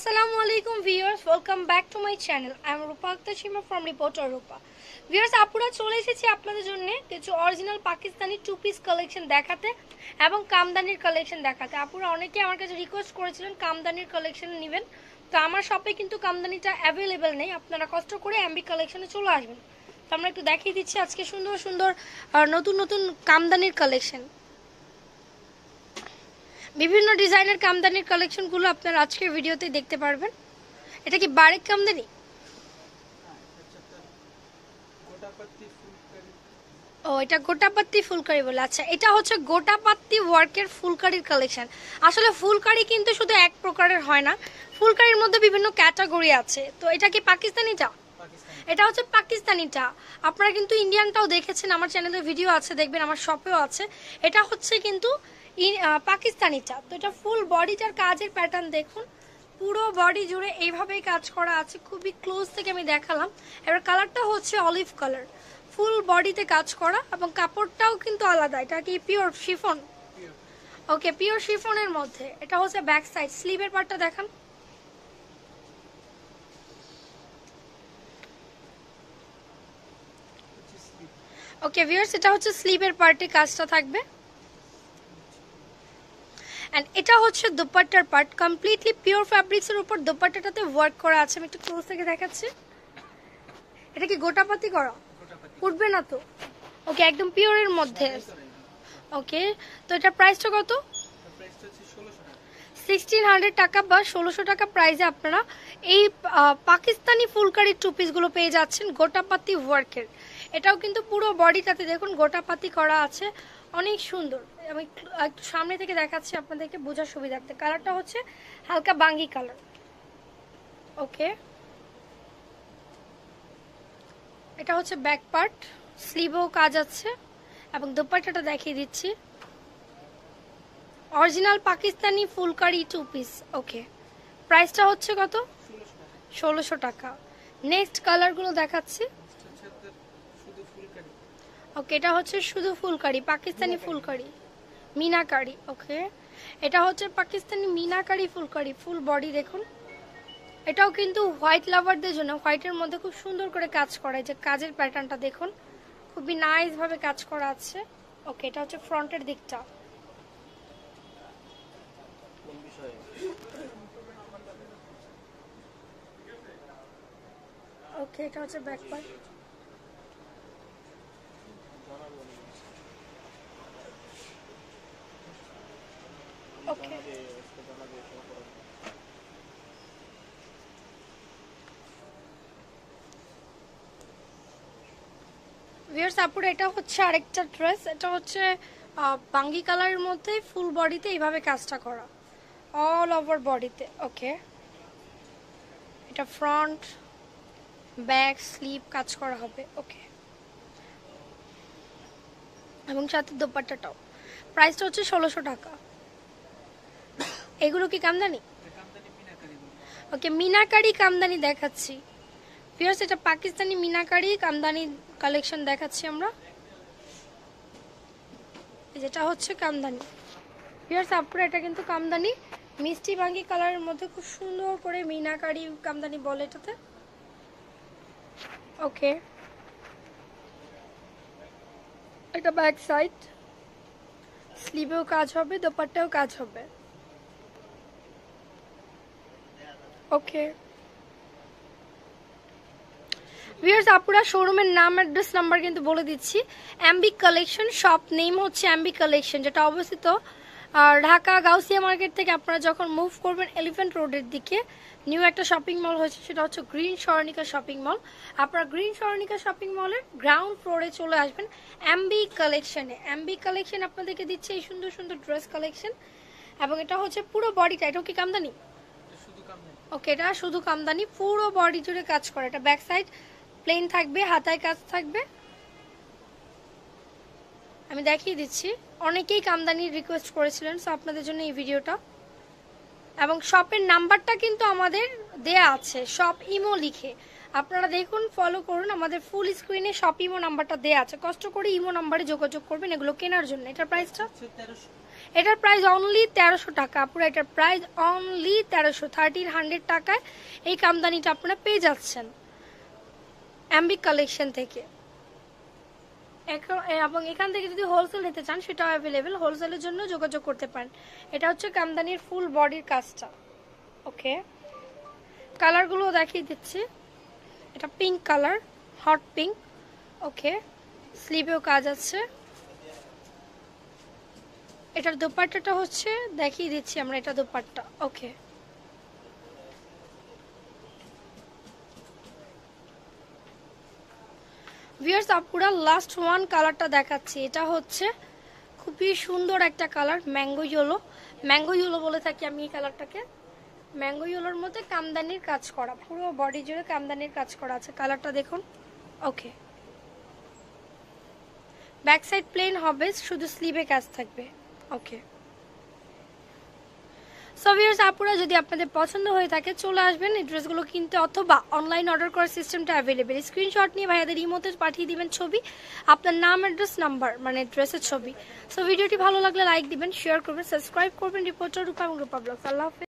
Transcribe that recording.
Assalamu আলাইকুম viewers, welcome back to my channel I am Rupa Akhtar Shima from Reporter Rupa. Viewers আপুরা চলে এসেছি আপনাদের জন্য কিছু original Pakistani two piece collection দেখাতে এবং কামদানির কালেকশন দেখাতে। আপুরা অনেকে আমার কাছে রিকোয়েস্ট করেছিলেন কামদানির কালেকশন নেবেন। তো আমার শপে কিন্তু কামদানিটা অ্যাভেলেবেল নেই। আপনারা কষ্ট করে এমবি কালেকশনে চলে আসবেন। তো আমরা একটু দেখিয়ে দিচ্ছি আজকে সুন্দর সুন্দর নতুন নতুন কামদানির কালেকশন বিভিন্ন ডিজাইনের কামদানির কালেকশনগুলো আপনার আজকের ভিডিওতে দেখতে পারবেন। এটা কি বারেক কামদানি? ও এটা গোটাপাত্তি ফুলকারি বলে। আচ্ছা এটা হচ্ছে গোটাপাত্তি ওয়ার্কের ফুলকারির কালেকশন আসলে ফুলকারি কিন্তু শুধু এক প্রকারের হয় না ফুলকারির মধ্যে বিভিন্ন ক্যাটাগরি আছে। তো এটা কি পাকিস্তানিটা? এটা হচ্ছে পাকিস্তানিটা। আপনারা কিন্তু ইন্ডিয়ানটাও দেখেছেন আমার চ্যানেলে ভিডিও আছে দেখবেন আমার শপেও আছে। এটা হচ্ছে কিন্তু আহ, পাকিস্তানিটা তো এটা ফুল বডিটার কাজের প্যাটার্ন দেখুন। পুরো বডি জুড়ে এইভাবেই কাজ করা আছে। খুবই ক্লোজ থেকে আমি দেখালাম। এবার কালারটা হচ্ছে অলিভ কালার ফুল বডিতে কাজ করা এবং কাপড়টাও কিন্তু আলাদা। এটা কি পিওর শিফন ওকে পিওর শিফনের মধ্যে। এটা হচ্ছে ব্যাক সাইড স্লিভের পার্টটা দেখান। ওকে ভিউয়ার্স এটা হচ্ছে স্লিভের পার্টে কাজটা থাকবে। অ্যান্ড এটা হচ্ছে দোপাট্টার পার্ট কমপ্লিটলি পিওর ফ্যাব্রিক্সের উপর দোপাট্টাটাতে ওয়ার্ক করা আছে। আমি একটু ক্লোজ থেকে দেখাচ্ছি। এটা কি গোটাপাতি করা? উঠবে না তো? ওকে একদম পিওরের মধ্যে। ওকে তো এটা প্রাইসটা কত? সিক্সটিন হান্ড্রেড টাকা বা ষোলোশো টাকা প্রাইসে আপনারা এই পাকিস্তানি ফুলকারি টু পিসগুলো পেয়ে যাচ্ছেন গোটাপাতি ওয়ার্কের এটাও কিন্তু পুরো বডিটাতে দেখুন গোটাপাতি করা আছে। অনেক সুন্দর। আমি একটু- সামনে থেকে দেখাচ্ছি আপনাদেরকে বোঝার সুবিধার্থে। কালারটা হচ্ছে হালকা বাঙ্গি কালার। ওকে। এটা হচ্ছে ব্যাক পার্ট। স্লিভও কাজ আছে। এবং দোপাট্টাটা দেখিয়ে দিচ্ছি। Original Pakistani phulkari two piece okay. প্রাইসটা হচ্ছে কত? ষোলোশো টাকা। নেক্সট কালারগুলো দেখাচ্ছি। ওকে এটা হচ্ছে শুধু ফুলকারি, পাকিস্তানি ফুলকারি, মিনাকারি ওকে এটা হচ্ছে পাকিস্তানি মিনাকারি ফুলকারি, ফুল বডি দেখুন। এটাও কিন্তু হোয়াইট লাভারদের জন্য হোয়াইটের মধ্যে খুব সুন্দর করে কাজ করা যে কাজের প্যাটার্নটা দেখুন। খুবই নাইস ভাবে কাজ করা আছে। ওকে এটা হচ্ছে ফ্রন্টের দিকটা। ওকে এটা হচ্ছে ব্যাক পার্ট ওকে ভিউয়ার্স আপুর, এটা হচ্ছে আরেকটা ড্রেস এটা হচ্ছে বাঙ্গি কালারের মধ্যে ফুল বডিতে এইভাবে কাজটা করা। অল ওভার বডিতে ওকে এটা ফ্রন্ট ব্যাক স্লিপ কাজ করা হবে ওকে এবং সাথে দোপাট্টাটাও। প্রাইসটা হচ্ছে ষোলোশো টাকা। এগুলো কি কামদানি? ওকে, মিনাকারি কামদানি দেখাচ্ছি। ভিউয়ার্স এটা পাকিস্তানি মিনাকারি কামদানি কালেকশন দেখাচ্ছি আমরা। যেটা হচ্ছে কামদানি। ভিউয়ার্স আপনারা এটা কিন্তু কামদানি। মিষ্টি ভাঙ্গি কালারের মধ্যে খুব সুন্দর করে মিনাকারি কামদানি বলে এটাতে। ওকে। এটা ব্যাক সাইড স্লিভেও কাজ হবে, দোপাট্টাও কাজ হবে। ওকে ভিউয়ার্স আপুরা শোরুমের নাম অ্যাড্রেস নাম্বার কিন্তু বলে দিচ্ছি। অ্যাম্বিক কালেকশন শপ নেম হচ্ছে অ্যাম্বিক কালেকশন যেটা অবস্থিত ঢাকা গাউসিয়া মার্কেট থেকে আপনারা যখন মুভ করবেন এলিফ্যান্ট রোডের দিকে নিউ একটা শপিং মল হয়েছে, সেটা হচ্ছে গ্রিন সরণিকা শপিং মল আপনারা গ্রিন সরণিকা শপিং মলের গ্রাউন্ড ফ্লোরে চলে আসবেন অ্যাম্বি কালেকশনে অ্যাম্বি কালেকশন আপনাদেরকে দিচ্ছে এই সুন্দর সুন্দর ড্রেস কালেকশন এবং এটা হচ্ছে পুরো বডিটা এটাও কি কামদানি? ওকে, এটা শুধু কামদানি, পুরো বডি জুড়ে কাজ করে। এটা ব্যাক সাইড প্লেন থাকবে, হাতায় কাজ থাকবে। আমি দেখিয়ে দিচ্ছি। অনেকেই কামদানির রিকোয়েস্ট করেছিলেন সো আপনাদের জন্য এই ভিডিওটা এবং শপের নাম্বারটা কিন্তু আমাদের দেয়া আছে শপ ইমো লিখে। আপনারা দেখুন ফলো করুন, আমাদের ফুল স্ক্রিনে শপ ইমো নাম্বারটা দেয়া আছে। কষ্ট করে ইমো নাম্বারে যোগাযোগ করবেন, এগুলো কেনার জন্য। এটার প্রাইসটা এটার প্রাইস অনলি তেরোশো টাকা। পুরো এটার প্রাইস অনলি তেরোশো থার্টিন হান্ড্রেড টাকায় এই কামদানিটা আপনারা পেয়ে যাচ্ছেন। অ্যাম্বিক কালেকশন থেকে। এবং এখান থেকে যদি হোলসেল নিতে চান, সেটাও অ্যাভেলেবেল হোলসেলের জন্য যোগাযোগ করতে পারেন। এটা হচ্ছে কামদানির ফুল বডির কাজটা। ওকে কালারগুলো দেখিয়ে দিচ্ছি। এটা pink colour hot pink okay স্লিভেও কাজ আছে। এটার দোপাট্টাটা হচ্ছে, দেখিয়ে দিচ্ছি আমরা এটা দোপাট্টা। ওকে ভিউয়ার্স আপুরা লাস্ট ওয়ান কালারটা দেখাচ্ছি। এটা হচ্ছে খুবই সুন্দর একটা colour mango yellow mango yellow বলে থাকি আমি এই কালারটাকে ম্যাঙ্গো ইয়েলোর মধ্যে কামদানির কাজ করা, পুরো বডি জুড়ে কামদানির কাজ করা আছে। কালারটা দেখুন। ওকে ব্যাক সাইড প্লেন হবে, শুধু স্লিভে কাজ থাকবে। ওকে সো ভিউয়ার্স আপুরা যদি আপনাদের পছন্দ হয়ে থাকে, চলে আসবেন এই ড্রেসগুলো কিনতে অথবা অনলাইন অর্ডার করার সিস্টেমটা অ্যাভেলেবেল স্ক্রিনশট নিয়ে ভাইয়াদের ইমোতে পাঠিয়ে দিবেন ছবি, আপনার নাম অ্যাড্রেস নাম্বার মানে ড্রেসের ছবি। সো ভিডিওটি ভালো লাগলে লাইক দিবেন শেয়ার করবেন সাবস্ক্রাইব করবেন, রিপোর্টার রূপা এবং রূপা ব্লগস। আল্লাহ হাফেজ।